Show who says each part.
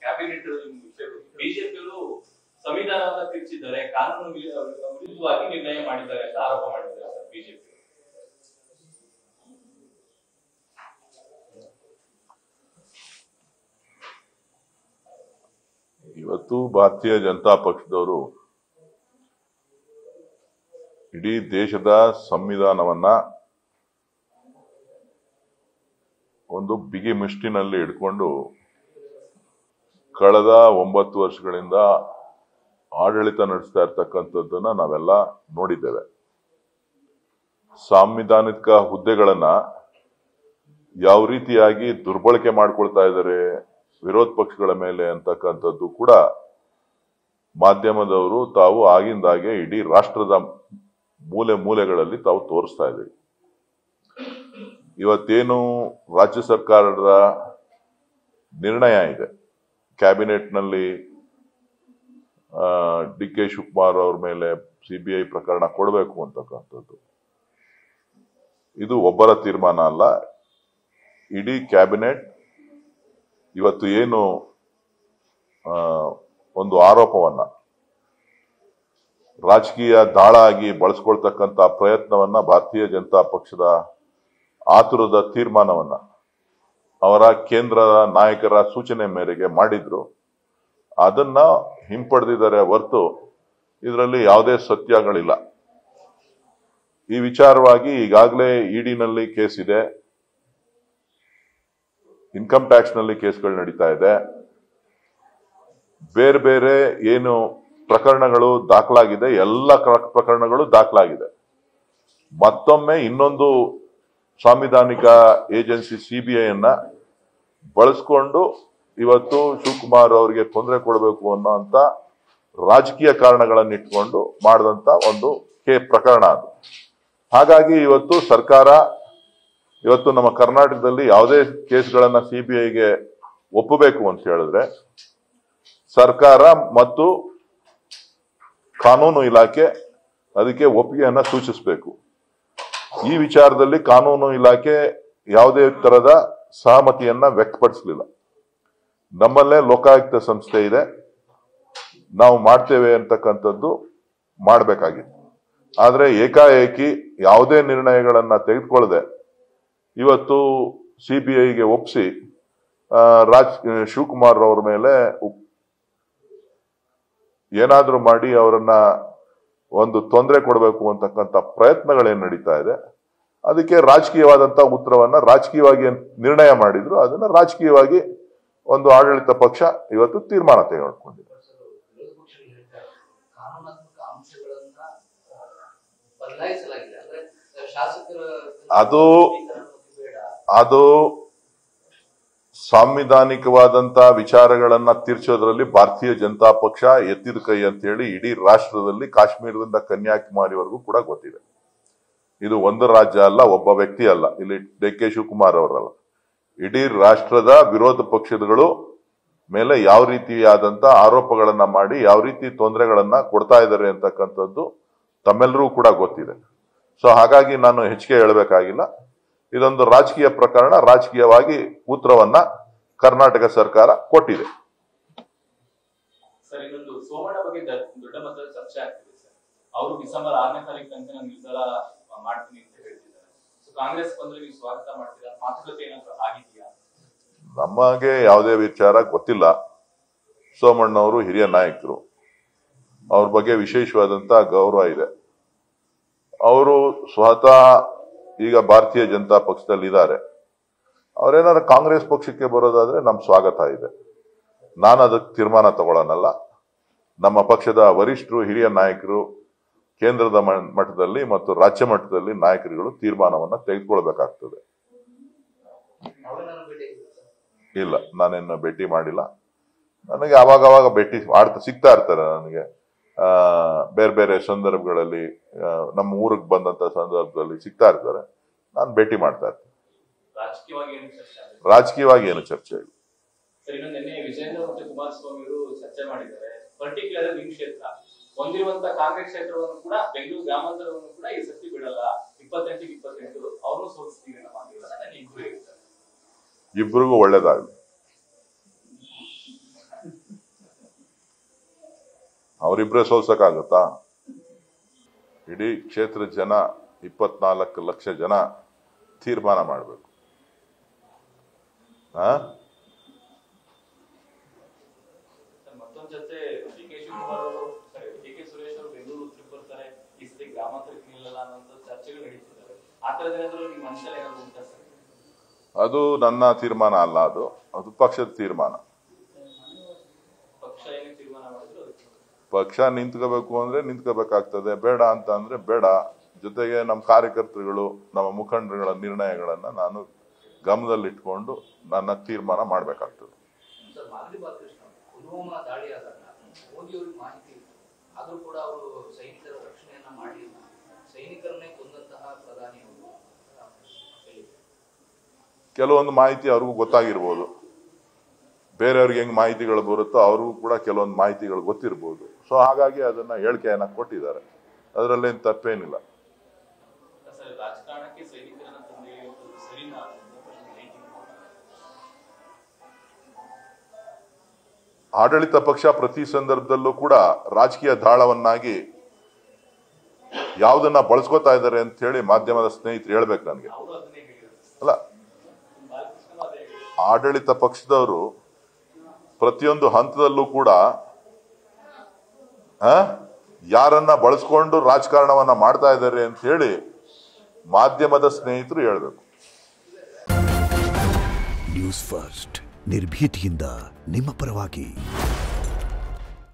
Speaker 1: Cabinet ಬಿಜೆಪಿಯವರು ಸಂವಿಧಾನವನ್ನ ತಿರುಚಿದ್ದಾರೆ ಕಾನೂನು ವಿರುದ್ಧವಾಗಿ ನಿರ್ಣಯ ಮಾಡಿದ್ದಾರೆ ಅಂತ ಆರೋಪ ಮಾಡಿದ್ದಾರೆ ಸರ್ ಬಿಜೆಪಿ.
Speaker 2: ಇವತ್ತು ಭಾರತೀಯ ಜನತಾ ಪಕ್ಷದವರು ಇಡೀ ದೇಶದ ಸಂವಿಧಾನವನ್ನ ಒಂದು ಬಿಗಿ ಮುಷ್ಟಿನಲ್ಲಿ ಇಟ್ಕೊಂಡು ಕಳೆದ ಒಂಬತ್ತು ವರ್ಷಗಳಿಂದ ಆಡಳಿತ ನಡೆಸ್ತಾ ಇರ್ತಕ್ಕಂಥದ್ದನ್ನ ನಾವೆಲ್ಲ ನೋಡಿದ್ದೇವೆ. ಸಾಂವಿಧಾನಿಕ ಹುದ್ದೆಗಳನ್ನ ಯಾವ ರೀತಿಯಾಗಿ ದುರ್ಬಳಕೆ ಮಾಡ್ಕೊಳ್ತಾ ಇದ್ದಾರೆ ವಿರೋಧ ಪಕ್ಷಗಳ ಮೇಲೆ ಅಂತಕ್ಕಂಥದ್ದು ಕೂಡ ಮಾಧ್ಯಮದವರು ತಾವು ಆಗಿಂದಾಗೆ ಇಡೀ ರಾಷ್ಟ್ರದ ಮೂಲೆ ಮೂಲೆಗಳಲ್ಲಿ ತಾವು ತೋರಿಸ್ತಾ ಇದ್ದೀವಿ. ಇವತ್ತೇನು ರಾಜ್ಯ ಸರ್ಕಾರದ ನಿರ್ಣಯ ಇದೆ? ಕ್ಯಾಬಿನೆಟ್ನಲ್ಲಿ ಡಿ ಕೆ ಶಿವಕುಮಾರ್ ಅವ್ರ ಮೇಲೆ ಸಿಬಿಐ ಪ್ರಕರಣ ಕೊಡಬೇಕು ಅಂತಕ್ಕಂಥದ್ದು. ಇದು ಒಬ್ಬರ ತೀರ್ಮಾನ ಅಲ್ಲ. ಇಡೀ ಕ್ಯಾಬಿನೆಟ್ ಇವತ್ತು ಏನು ಒಂದು ಆರೋಪವನ್ನ, ರಾಜಕೀಯ ದಾಳ ಆಗಿ ಬಳಸ್ಕೊಳ್ತಕ್ಕಂಥ ಪ್ರಯತ್ನವನ್ನ ಭಾರತೀಯ ಜನತಾ ಪಕ್ಷದ ಆತುರದ ತೀರ್ಮಾನವನ್ನ ಅವರ ಕೇಂದ್ರ ನಾಯಕರ ಸೂಚನೆ ಮೇರೆಗೆ ಮಾಡಿದ್ರು. ಅದನ್ನ ಹಿಂಪಡೆದಿದ್ದಾರೆ ಹೊರತು ಇದರಲ್ಲಿ ಯಾವುದೇ ಸತ್ಯಗಳಿಲ್ಲ. ಈ ವಿಚಾರವಾಗಿ ಈಗಾಗಲೇ ಇಡಿನಲ್ಲಿ ಕೇಸ್ ಇದೆ. ಇನ್ಕಮ್ ಟ್ಯಾಕ್ಸ್ನಲ್ಲಿ ಕೇಸ್ಗಳು ನಡೀತಾ ಇದೆ. ಬೇರೆ ಬೇರೆ ಏನು ಪ್ರಕರಣಗಳು ದಾಖಲಾಗಿದೆ, ಎಲ್ಲ ಕ್ರ- ಪ್ರಕರಣಗಳು ದಾಖಲಾಗಿದೆ. ಮತ್ತೊಮ್ಮೆ ಇನ್ನೊಂದು ಸಾಂವಿಧಾನಿಕ ಏಜೆನ್ಸಿ ಸಿಬಿಐ ಅನ್ನ ಬಳಸ್ಕೊಂಡು ಇವತ್ತು ಶಿವಕುಮಾರ್ ಅವರಿಗೆ ತೊಂದರೆ ಕೊಡಬೇಕು ಅನ್ನೋ ಅಂತ ರಾಜಕೀಯ ಕಾರಣಗಳನ್ನು ಇಟ್ಕೊಂಡು ಮಾಡಿದಂತ ಒಂದು ಕೆ ಪ್ರಕರಣ ಅದು. ಹಾಗಾಗಿ ಇವತ್ತು ಸರ್ಕಾರ, ಇವತ್ತು ನಮ್ಮ ಕರ್ನಾಟಕದಲ್ಲಿ ಯಾವುದೇ ಕೇಸ್ಗಳನ್ನ ಸಿಬಿಐಗೆ ಒಪ್ಪಬೇಕು ಅಂತ ಹೇಳಿದ್ರೆ ಸರ್ಕಾರ ಮತ್ತು ಕಾನೂನು ಇಲಾಖೆ ಅದಕ್ಕೆ ಒಪ್ಪಿಗೆಯನ್ನ ಸೂಚಿಸಬೇಕು. ಈ ವಿಚಾರದಲ್ಲಿ ಕಾನೂನು ಇಲಾಖೆ ಯಾವುದೇ ತರದ ಸಹಮತಿಯನ್ನ ವ್ಯಕ್ತಪಡಿಸಲಿಲ್ಲ. ನಮ್ಮಲ್ಲೇ ಲೋಕಾಯುಕ್ತ ಸಂಸ್ಥೆ ಇದೆ. ನಾವು ಮಾಡ್ತೇವೆ ಅಂತಕ್ಕಂಥದ್ದು ಮಾಡಬೇಕಾಗಿತ್ತು. ಆದರೆ ಏಕಾಏಕಿ ಯಾವುದೇ ನಿರ್ಣಯಗಳನ್ನು ತೆಗೆದುಕೊಳ್ಳದೆ ಇವತ್ತು ಸಿಬಿಐಗೆ ಒಪ್ಪಿಸಿ ರಾಜ್, ಶಿವಕುಮಾರ್ ಅವರ ಮೇಲೆ ಏನಾದರೂ ಮಾಡಿ ಅವರನ್ನ ಒಂದು ತೊಂದರೆ ಕೊಡಬೇಕು ಅಂತಕ್ಕಂಥ ಪ್ರಯತ್ನಗಳೇನು ನಡೀತಾ ಇದೆ ಅದಕ್ಕೆ ರಾಜಕೀಯವಾದಂತ ಉತ್ತರವನ್ನ ರಾಜಕೀಯವಾಗಿ ನಿರ್ಣಯ ಮಾಡಿದ್ರು ಅದನ್ನ ರಾಜಕೀಯವಾಗಿ ಒಂದು ಆಡಳಿತ ಪಕ್ಷ ಇವತ್ತು ತೀರ್ಮಾನ ತೆಗೆದುಕೊಂಡಿದೆ
Speaker 3: ಅದು ಪಕ್ಷಗಳು ಹೇಳ್ತಾರೆ ಕಾನೂನಾತ್ಮಕ ಅಂಶಗಳನ್ನ ಬದಲಾಯಿಸಲಾಗಿದೆ ಅಂದ್ರೆ ಶಾಸಕರ
Speaker 2: ಅದು-
Speaker 3: ಸ್ವೀಕರಣ ಬೇಡ
Speaker 2: ಅದು ಸಾಂವಿಧಾನಿಕವಾದಂತ ವಿಚಾರಗಳನ್ನ ತೀರ್ಚೋದ್ರಲ್ಲಿ ಭಾರತೀಯ ಜನತಾ ಪಕ್ಷ ಎತ್ತಿದ ಕೈ ಅಂತ ಹೇಳಿ ಇಡೀ ರಾಷ್ಟ್ರದಲ್ಲಿ ಕಾಶ್ಮೀರದಿಂದ ಕನ್ಯಾಕುಮಾರಿವರೆಗೂ ಕೂಡ ಗೊತ್ತಿದೆ. ಇದು ಒಂದು ರಾಜ್ಯ ಅಲ್ಲ, ಒಬ್ಬ ವ್ಯಕ್ತಿ ಅಲ್ಲ. ಇಲ್ಲಿ ಡಿ ಕೆ ಶಿವಕುಮಾರ್ ಅವರಲ್ಲ. ಇಡೀ ರಾಷ್ಟ್ರದ ವಿರೋಧ ಪಕ್ಷಗಳು ಮೇಲೆ ಯಾವ ರೀತಿಯಾದಂತ ಆರೋಪಗಳನ್ನ ಮಾಡಿ, ಯಾವ ರೀತಿ ತೊಂದರೆಗಳನ್ನ ಕೊಡ್ತಾ ಇದ್ದಾರೆ ಅಂತಕ್ಕಂಥದ್ದು ತಮ್ಮೆಲ್ಲರೂ ಕೂಡ ಗೊತ್ತಿದೆ. ಸೊ ಹಾಗಾಗಿ ನಾನು ಹೆಚ್ಚಿಗೆ ಹೇಳಬೇಕಾಗಿಲ್ಲ. ಇದೊಂದು ರಾಜಕೀಯ ಪ್ರಕರಣ ರಾಜಕೀಯವಾಗಿ ಉತ್ತರವನ್ನ ಕರ್ನಾಟಕ ಸರ್ಕಾರ ಕೊಟ್ಟಿದೆ. ನಮಗೆ ಯಾವುದೇ ವಿಚಾರ ಗೊತ್ತಿಲ್ಲ. ಸೋಮಣ್ಣವರು ಹಿರಿಯ ನಾಯಕರು. ಅವ್ರ ಬಗ್ಗೆ ವಿಶೇಷವಾದಂತ ಗೌರವ ಇದೆ. ಅವರು ಸ್ವತಃ ಈಗ ಭಾರತೀಯ ಜನತಾ ಪಕ್ಷದಲ್ಲಿ ಇದ್ದಾರೆ. ಅವ್ರೇನಾದ್ರು ಕಾಂಗ್ರೆಸ್ ಪಕ್ಷಕ್ಕೆ ಬರೋದಾದ್ರೆ ನಮ್ ಸ್ವಾಗತ ಇದೆ. ನಾನು ಅದಕ್ಕೆ ತೀರ್ಮಾನ ತಗೊಳ್ಳೋನಲ್ಲ ನಮ್ಮ ಪಕ್ಷದ ವರಿಷ್ಠರು, ಹಿರಿಯ ನಾಯಕರು, ಕೇಂದ್ರದ ಮಟ್ಟದಲ್ಲಿ ಮತ್ತು ರಾಜ್ಯ ಮಟ್ಟದಲ್ಲಿ ನಾಯಕರುಗಳು ತೀರ್ಮಾನವನ್ನು ತೆಗೆದುಕೊಳ್ಬೇಕಾಗ್ತದೆ. ಇಲ್ಲ ನಾನೇನು ಭೇಟಿ ಮಾಡಿಲ್ಲ. ನನಗೆ ಅವಾಗವಾಗ ಅವಾಗ ಭೇಟಿ ಆಡ್ತಾ ಸಿಗ್ತಾ ಇರ್ತಾರೆ ನನಗೆ. ಬೇರೆ ಬೇರೆ ಸಂದರ್ಭಗಳಲ್ಲಿ ಆ, ನಮ್ಮ ಊರಿಗೆ ಬಂದಂತ ಸಂದರ್ಭದಲ್ಲಿ ಸಿಗ್ತಾ ಇರ್ತಾರೆ. ನಾನು ಭೇಟಿ ಮಾಡ್ತಾ ಇರ್ತೀನಿ.
Speaker 1: ರಾಜಕೀಯವಾಗಿ ಏನು ಚರ್ಚೆ ಆಗಿದೆ?
Speaker 2: ರಾಜಕೀಯವಾಗಿ ಏನು ಚರ್ಚೆ ಇಲ್ಲ.
Speaker 1: ವಿಜಯೇಂದ್ರ ಮತ್ತು ಕುಮಾರಸ್ವಾಮಿ ಅವರು ಚರ್ಚೆ ಮಾಡಿದ್ದಾರೆ. ಪರ್ಟಿಕ್ಯುಲರ್ ನಿಮ್ ಕ್ಷೇತ್ರ. ಹೊಂದಿರುವಂತ ಕಾಂಗ್ರೆಸ್ ಕ್ಷೇತ್ರವನ್ನು ಕೂಡ ಬೆಂಗಳೂರು ಗ್ರಾಮಾಂತರವನ್ನು ಕೂಡ ಈ ಸತಿ ಬಿಡಲ್ಲ. ಇಪ್ಪತ್ತೆಂಟಿಗೆ ಇಪ್ಪತ್ತೆಂಟು. ಅವ್ರನ್ನೂ ಸೋಲಿಸ್ತೀವಿ ನಮ್ಮ ಮಾತಿಲ್ಲ ನಾನು ಇಬ್ರು ಹೇಳ್ತಾರೆ?
Speaker 2: ಇಬ್ಬರಿಗೂ ಒಳ್ಳೇದಾಗಲಿ. ಅವರಿಬ್ಬರೇ ಸೋಲ್ಸಕ್ಕಾಗತ್ತಾ? ಇಡೀ ಕ್ಷೇತ್ರ ಜನ ಇಪ್ಪತ್ನಾಲ್ಕು ಲಕ್ಷ ಜನ ತೀರ್ಮಾನ ಮಾಡಬೇಕು. ಅದು ನನ್ನ ತೀರ್ಮಾನ ಅಲ್ಲ ಅದು. ಅದು ಪಕ್ಷದ ತೀರ್ಮಾನ.
Speaker 1: ಪಕ್ಷ
Speaker 2: ನಿಂತ್ಕೋಬೇಕು ಅಂದ್ರೆ ನಿಂತ್ಕೋಬೇಕಾಗ್ತದೆ. ಬೇಡ ಅಂತ ಅಂದ್ರೆ ಬೇಡ. ಜೊತೆಗೆ ನಮ್ಮ ಕಾರ್ಯಕರ್ತರುಗಳು ನಮ್ಮ ಮುಖಂಡರುಗಳ ನಿರ್ಣಯಗಳನ್ನ ನಾನು ಗಮನದಲ್ಲಿಟ್ಕೊಂಡು ನನ್ನ ತೀರ್ಮಾನ ಮಾಡಬೇಕಾಗ್ತದೆ. ಕೆಲವೊಂದು ಮಾಹಿತಿ ಅವ್ರಿಗೂ ಗೊತ್ತಾಗಿರ್ಬೋದು. ಬೇರೆಯವ್ರಿಗೆ ಹೆಂಗೆ ಮಾಹಿತಿಗಳು ಬರುತ್ತೋ ಅವ್ರಿಗೂ ಕೂಡ ಕೆಲವೊಂದು ಮಾಹಿತಿಗಳು ಗೊತ್ತಿರ್ಬೋದು. ಸೊ ಹಾಗಾಗಿ ಅದನ್ನ ಹೇಳಿಕೆಯನ್ನು ಕೊಟ್ಟಿದ್ದಾರೆ. ಅದರಲ್ಲೇನು ತಪ್ಪೇನಿಲ್ಲ. ಆಡಳಿತ ಪಕ್ಷ ಪ್ರತಿ ಸಂದರ್ಭದಲ್ಲೂ ಕೂಡ ರಾಜಕೀಯ ದಾಳವನ್ನಾಗಿ ಯಾವುದನ್ನ ಬಳಸ್ಕೋತಾ ಇದ್ದಾರೆ ಅಂತ ಹೇಳಿ ಮಾಧ್ಯಮದ ಸ್ನೇಹಿತರು ಹೇಳ್ಬೇಕು ನನಗೆ. ಅಲ್ಲ, ಆಡಳಿತ ಪಕ್ಷದವರು ಪ್ರತಿಯೊಂದು ಹಂತದಲ್ಲೂ ಕೂಡ ಯಾರನ್ನ ಬಳಸ್ಕೊಂಡು ರಾಜಕಾರಣವನ್ನ ಮಾಡ್ತಾ ಇದ್ದಾರೆ ಅಂತ ಹೇಳಿ ಮಾಧ್ಯಮದ ಸ್ನೇಹಿತರು ಹೇಳಬೇಕು.
Speaker 4: ನ್ಯೂಸ್ ಫಸ್ಟ್ ನಿರ್ಭೀತಿಯಿಂದ ನಿಮ್ಮ ಪರವಾಗಿ.